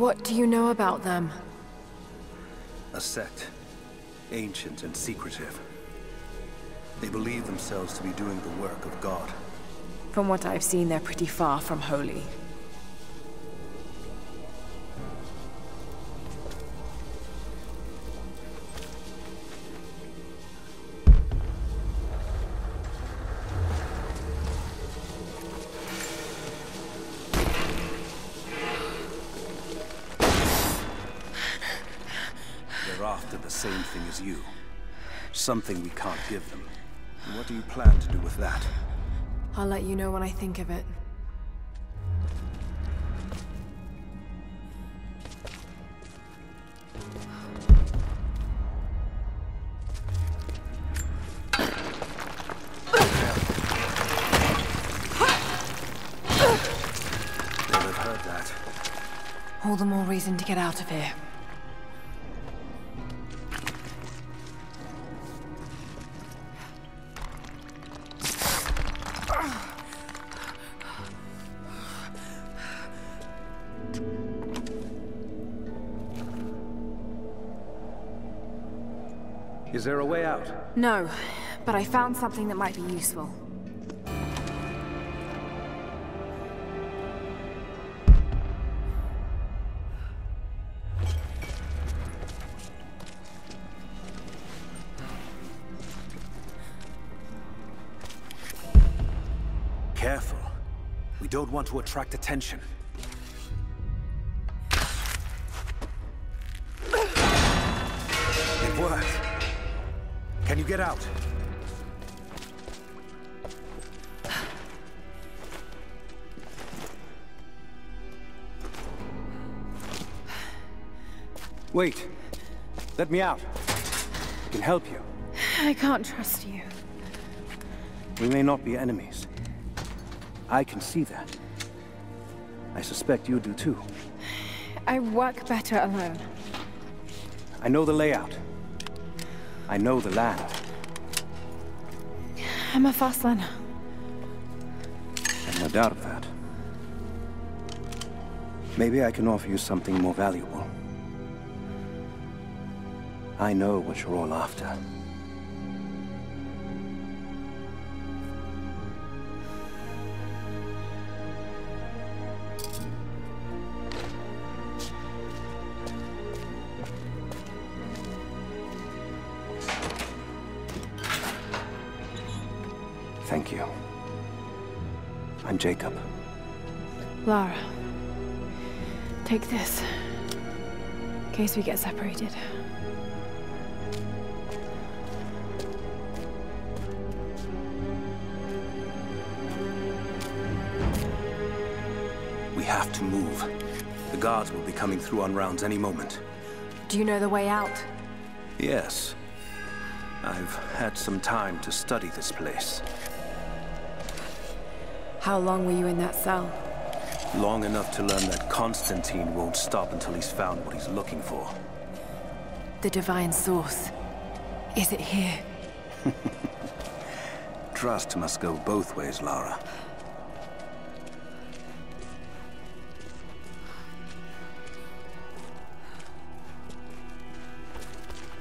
What do you know about them? A sect. Ancient and secretive. They believe themselves to be doing the work of God. From what I've seen, they're pretty far from holy. Something we can't give them. What do you plan to do with that? I'll let you know when I think of it. They'll heard that. All the more reason to get out of here. Is there a way out? No, but I found something that might be useful. Careful. We don't want to attract attention. Out? Wait. Let me out. I can help you. I can't trust you. We may not be enemies. I can see that. I suspect you do too. I work better alone. I know the layout. I know the land. I'm a fast. I've no doubt of that. Maybe I can offer you something more valuable. I know what you're all after. Case we get separated. We have to move. The guards will be coming through on rounds any moment. Do you know the way out? Yes. I've had some time to study this place. How long were you in that cell? Long enough to learn that Constantine won't stop until he's found what he's looking for. The Divine Source. Is it here? Trust must go both ways, Lara.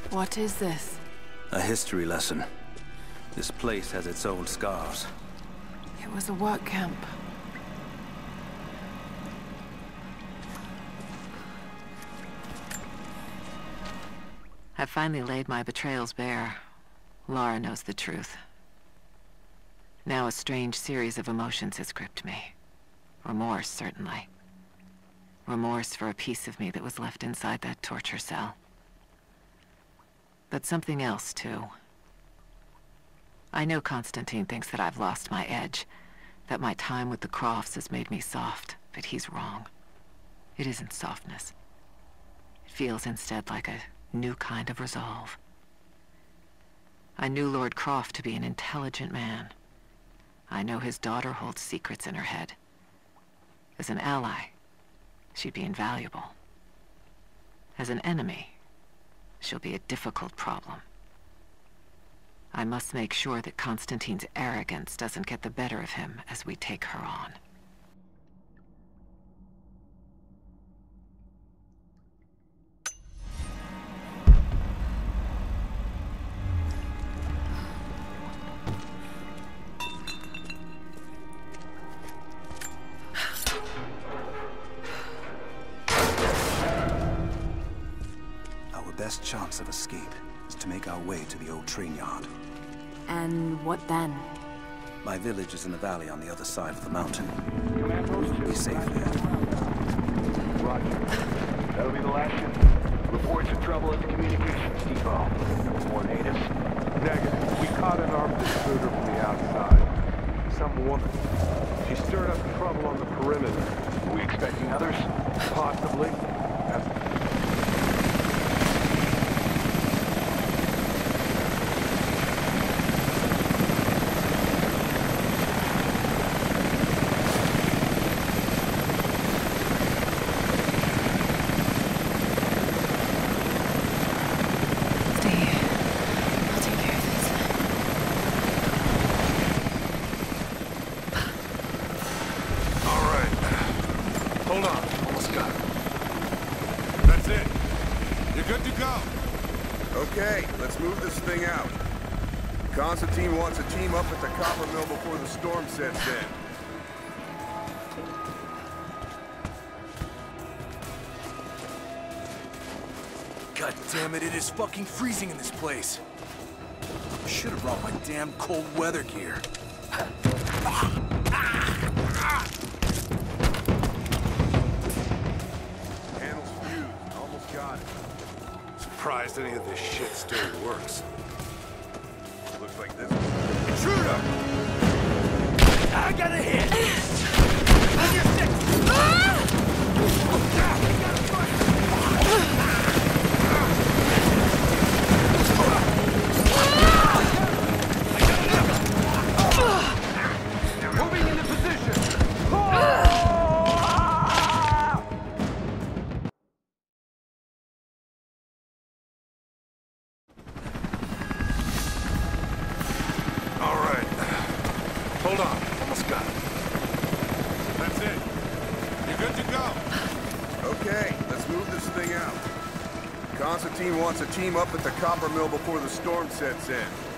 What is this? A history lesson. This place has its own scars. It was a work camp. I've finally laid my betrayals bare. Lara knows the truth. Now a strange series of emotions has gripped me. Remorse, certainly. Remorse for a piece of me that was left inside that torture cell. But something else, too. I know Constantine thinks that I've lost my edge, that my time with the Crofts has made me soft, but he's wrong. It isn't softness. It feels instead like a new kind of resolve. I knew Lord Croft to be an intelligent man. I know his daughter holds secrets in her head. As an ally, she'd be invaluable. As an enemy, she'll be a difficult problem. I must make sure that Constantine's arrogance doesn't get the better of him as we take her on. My village is in the valley on the other side of the mountain. We'll be safe there. Roger. That'll be the last ship. Reports of trouble at the communications depot. More natives? Negative. We caught an armed intruder from the outside. Some woman. She stirred up trouble on the perimeter. Are we expecting others? Possibly. That's Stay here. I'll take care of this. All right. Hold on. Almost got it. That's it. You're good to go. Okay, let's move this thing out. Constantine wants to team up at the copper mill before the storm sets in. God damn it, it is fucking freezing in this place. Should have brought my damn cold weather gear. Panel's fused. Almost got it. Surprised any of this shit still works. I got a hit! Wants to team up at the copper mill before the storm sets in.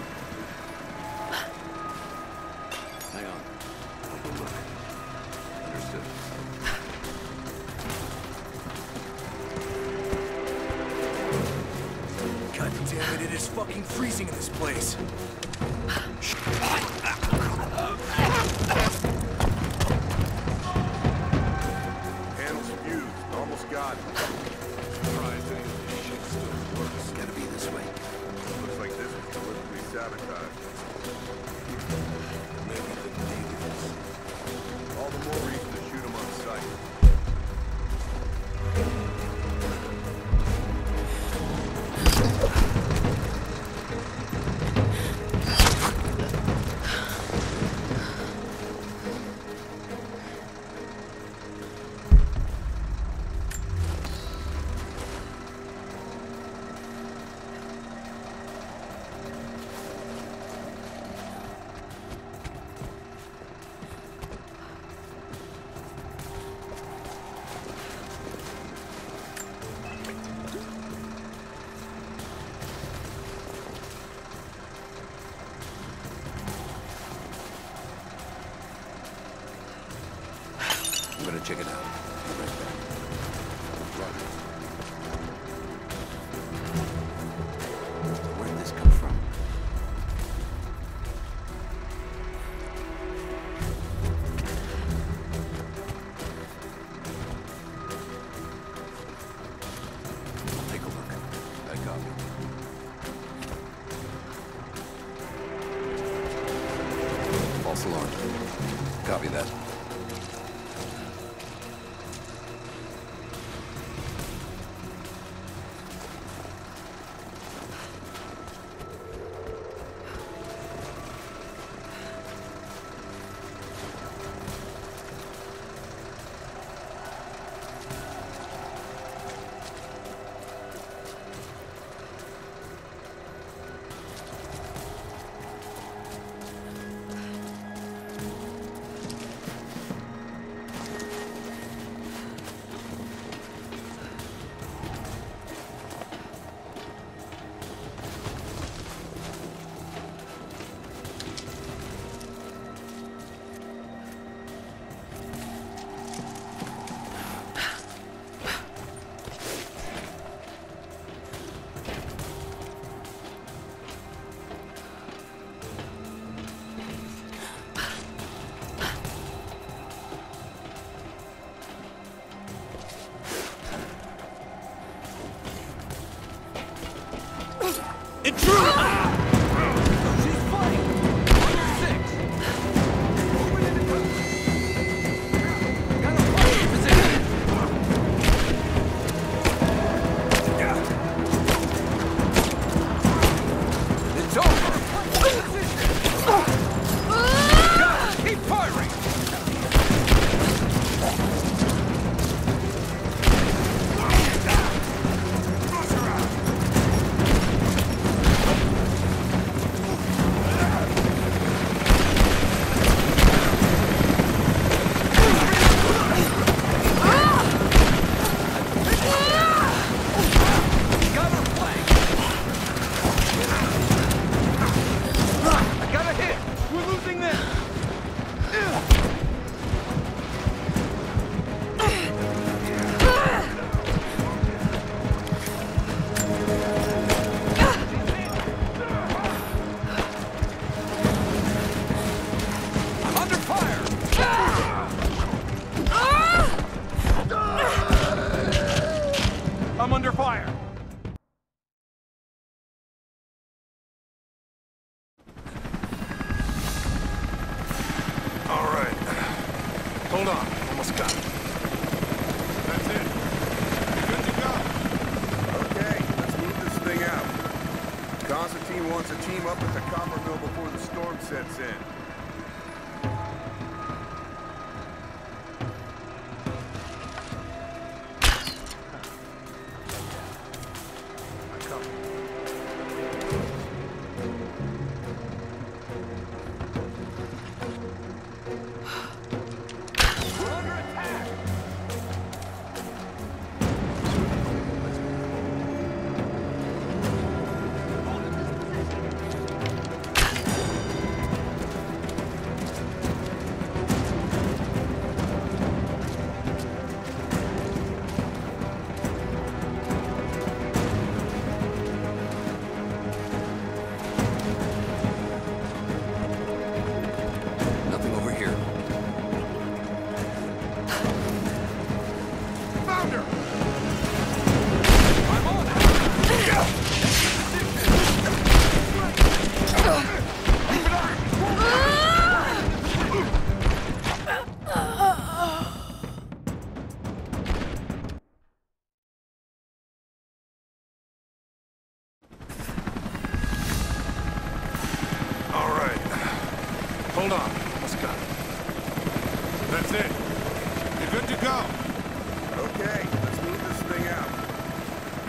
Check it out. It's Hold on. Almost got it. That's it. Good to go. Okay, let's move this thing out. Constantine wants a team up at the copper mill before the storm sets in.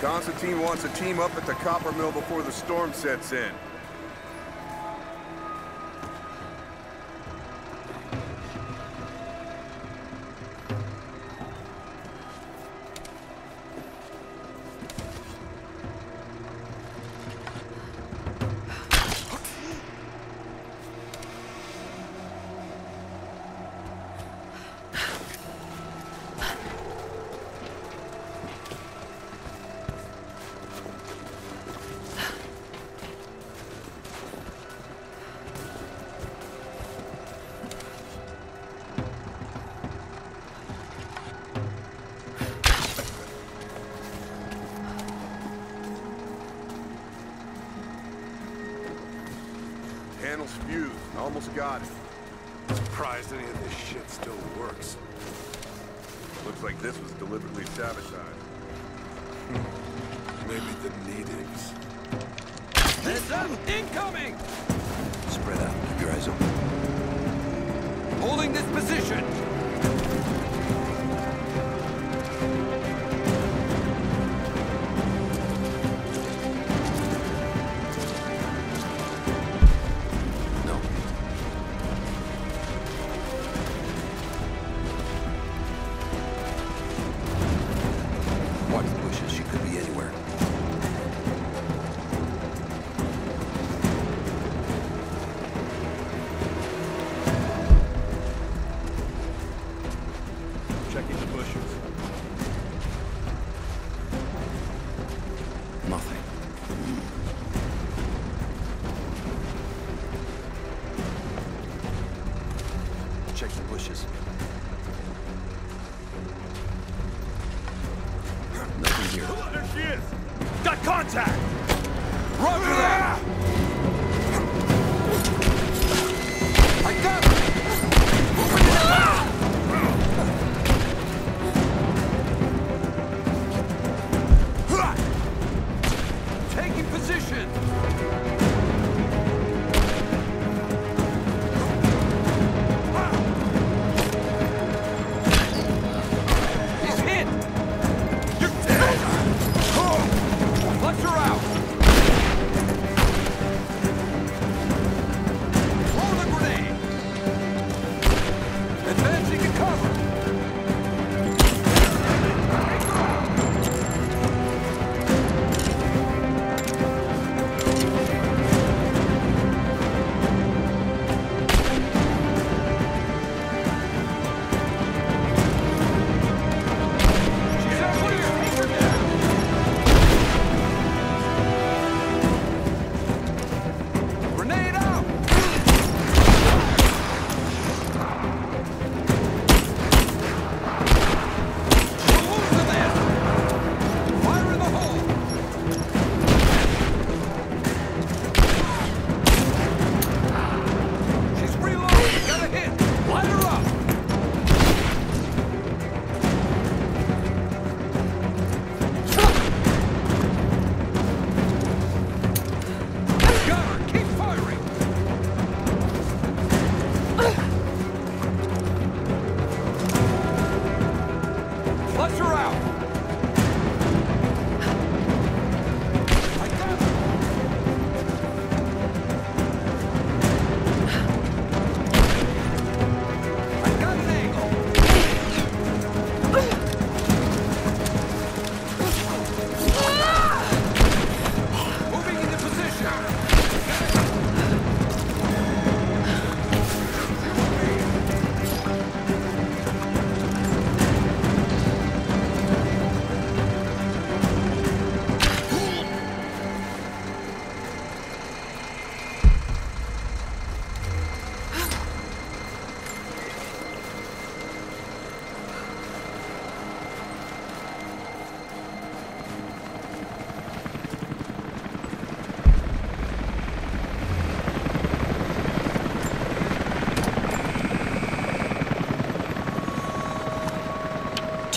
Constantine wants a team up at the copper mill before the storm sets in. Panel's fused. Almost got it. Surprised any of this shit still works. Looks like this was deliberately sabotaged. Hmm. Maybe the natives. Heads up! Incoming! Spread out. Keep your eyes open. Holding this position!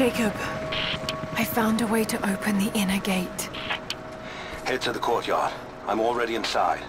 Jacob, I found a way to open the inner gate. Head to the courtyard. I'm already inside.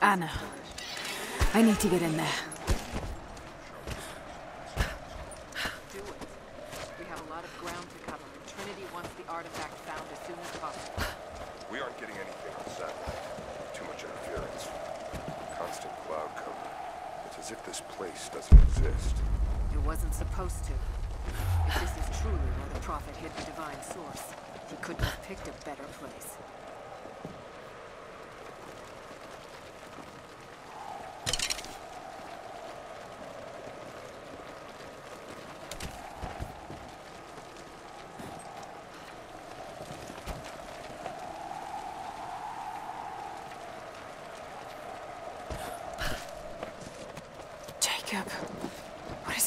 Anna. I need to get in there.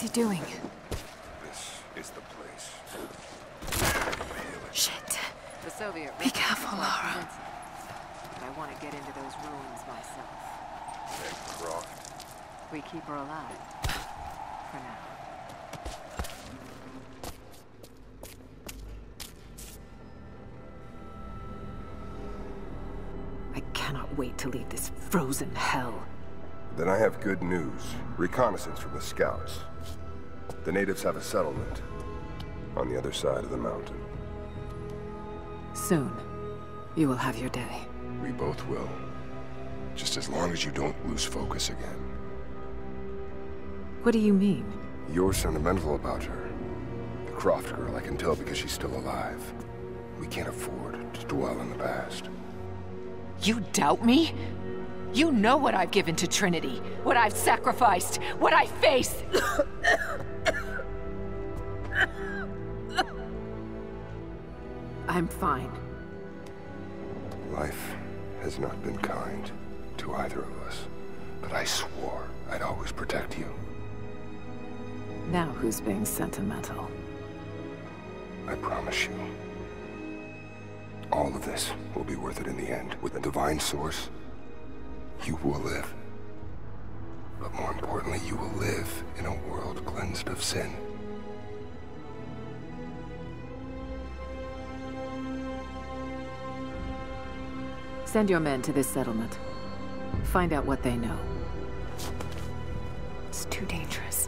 He doing? This is the place. Shit. The Soviet Be careful, are Lara. But I want to get into those ruins myself. And Croft. We keep her alive. For now. I cannot wait to leave this frozen hell. Then I have good news. Reconnaissance from the scouts. The natives have a settlement on the other side of the mountain. Soon, you will have your day. We both will. Just as long as you don't lose focus again. What do you mean? You're sentimental about her. The Croft girl, I can tell because she's still alive. We can't afford to dwell in the past. You doubt me? You know what I've given to Trinity, what I've sacrificed, what I face. I'm fine. Life has not been kind to either of us, but I swore I'd always protect you. Now who's being sentimental? I promise you. All of this will be worth it in the end. With the divine source, you will live. But more importantly, you will live in a world cleansed of sin. Send your men to this settlement. Find out what they know. It's too dangerous.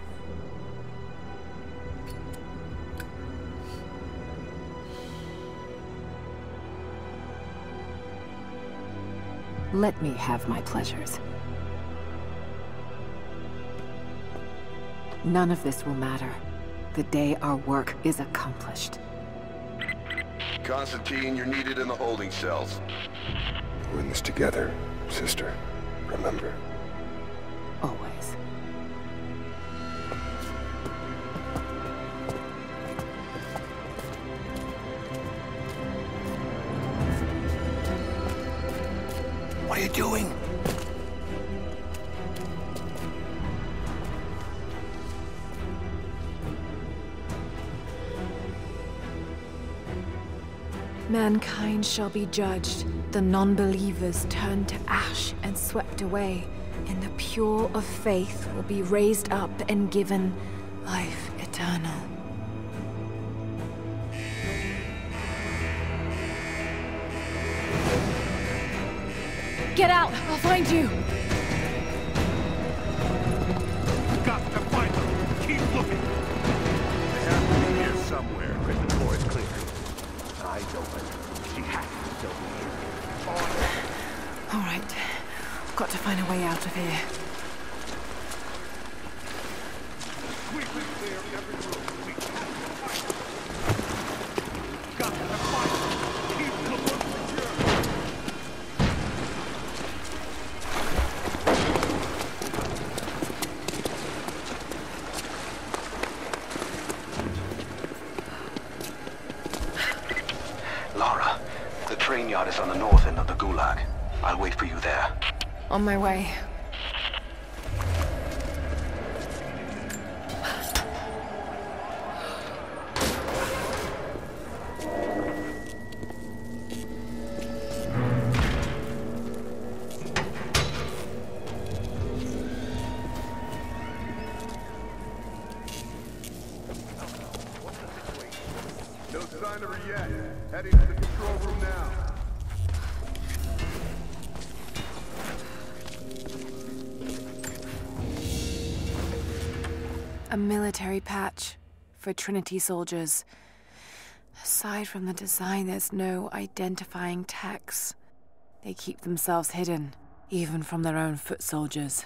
Let me have my pleasures. None of this will matter. The day our work is accomplished. Constantine, you're needed in the holding cells. We're in this together, sister. Remember. Always. What are you doing? Mankind shall be judged, the non-believers turned to ash and swept away, and the pure of faith will be raised up and given life eternal. Get out! I'll find you! Find a way out of here. On my way. Heading to the patch for Trinity soldiers. Aside from the design, there's no identifying text. They keep themselves hidden, even from their own foot soldiers.